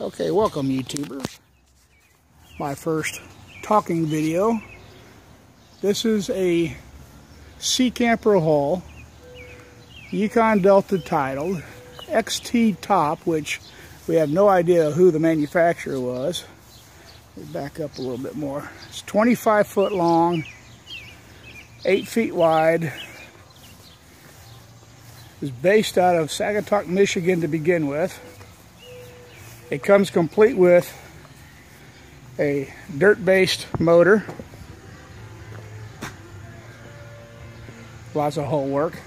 Okay, welcome YouTubers. My first talking video. This is a Sea Camper Hull, Yukon Delta titled, XT Top, which we have no idea who the manufacturer was. Back up a little bit more. It's 25 foot long, 8 feet wide. It's based out of Saugatuck, Michigan to begin with. It comes complete with a dirt-based motor. Lots of hull work.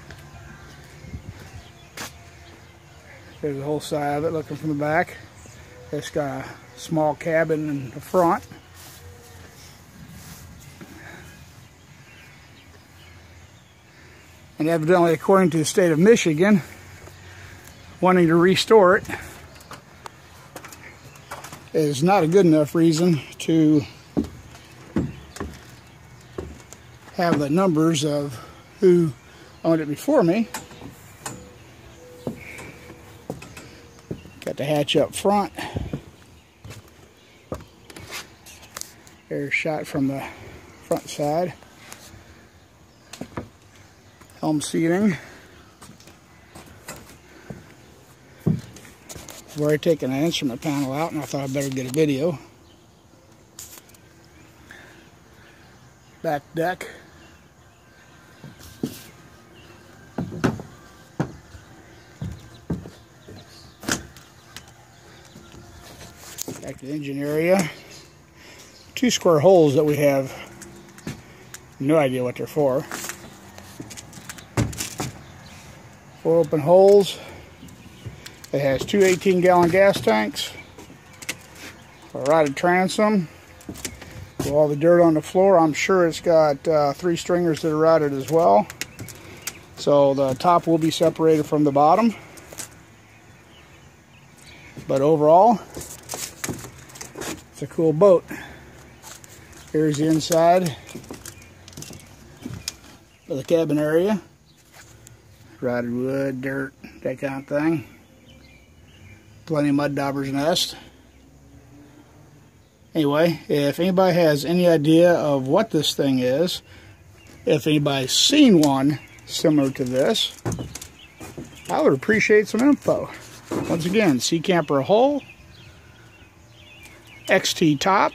There's the whole side of it looking from the back. It's got a small cabin in the front. And evidently, according to the state of Michigan, wanting to restore it is not a good enough reason to have the numbers of who owned it before me. Got the hatch up front. Air shot from the front side. Helm seating. I've already taken an instrument panel out and I thought I'd better get a video. Back deck. Back to the engine area. Two square holes that we have no idea what they're for. Four open holes. It has two 18 gallon gas tanks, a rotted transom, with all the dirt on the floor. I'm sure it's got uh, three stringers that are rotted as well. So the top will be separated from the bottom. But overall, it's a cool boat. Here's the inside of the cabin area. Rotted wood, dirt, that kind of thing plenty of mud dauber's nest. Anyway, if anybody has any idea of what this thing is, if anybody's seen one similar to this, I would appreciate some info. Once again, Sea Camper Hull, XT Top,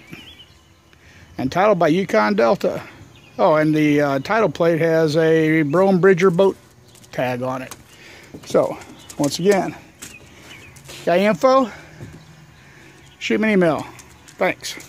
and titled by Yukon Delta. Oh, and the uh, title plate has a Brougham Bridger boat tag on it. So, once again, Got info? Shoot me an email. Thanks.